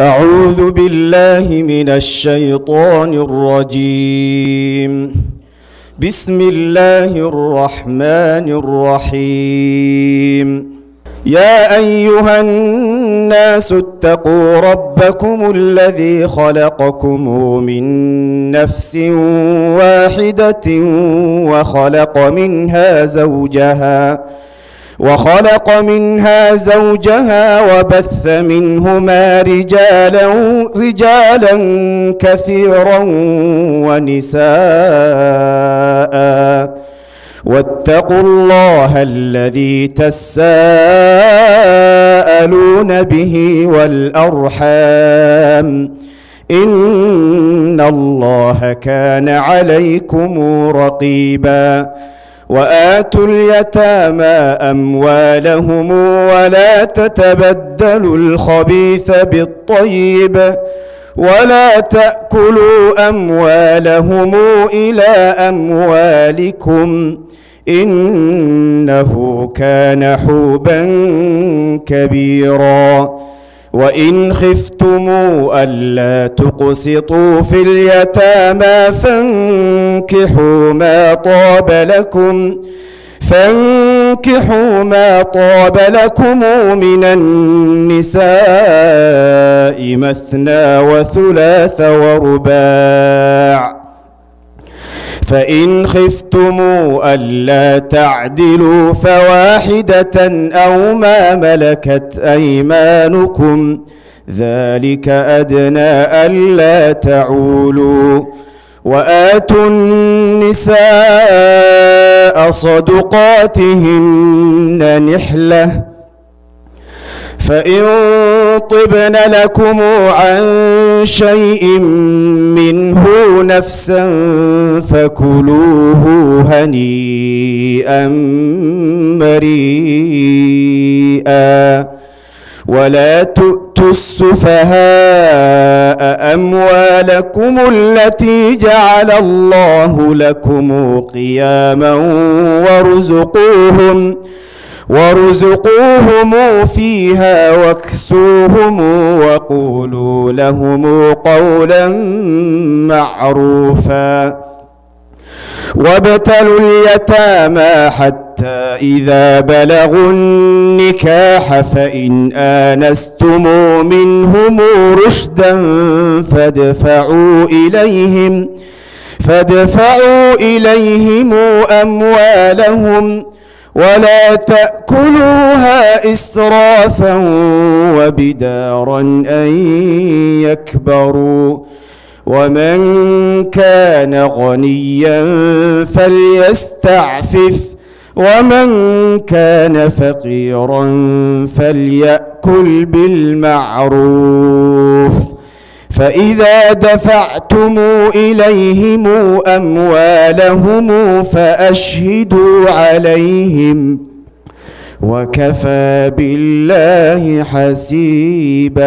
أعوذ بالله من الشيطان الرجيم. بسم الله الرحمن الرحيم. يا أيها الناس اتقوا ربكم الذي خلقكم من نفس واحدة وخلق منها زوجها وبث منهما رجالا رجالا كثيرا ونساء. واتقوا الله الذي تساءلون به والأرحام. إن الله كان عليكم رقيبا. وآتوا اليتامى أموالهم ولا تتبدلوا الخبيث بالطيب ولا تأكلوا أموالهم إلى أموالكم إنه كان حوبا كبيرا وإن خفتم ألا تقسطوا في اليتامى فانكحوا ما طاب لكم فانكحوا ما طاب لكم من النساء مثنى وثلاث ورباع فإن خفتم ألا تعدلوا فواحدة أو ما ملكت أيمانكم ذلك أدنى ألا تعولوا وآتوا النساء صدقاتهن نحلةً فإن طبن لكم عن شيء منه نفسا فكلوه هنيئا مريئا ولا تؤتوا السفهاء أموالكم التي جعل الله لكم قياما وارزقوهم وارزقوهم فيها واكسوهم وقولوا لهم قولا معروفا وابتلوا اليتامى حتى إذا بلغوا النكاح فإن آنستم منهم رشدا فادفعوا إليهم فادفعوا إليهم أموالهم ولا تأكلوها إسرافا وبدارا أن يكبروا. ومن كان غنيا فليستعفف ومن كان فقيرا فليأكل بالمعروف. فإذا دفعتم إليهم أموالهم فأشهدوا عليهم وكفى بالله حسيباً.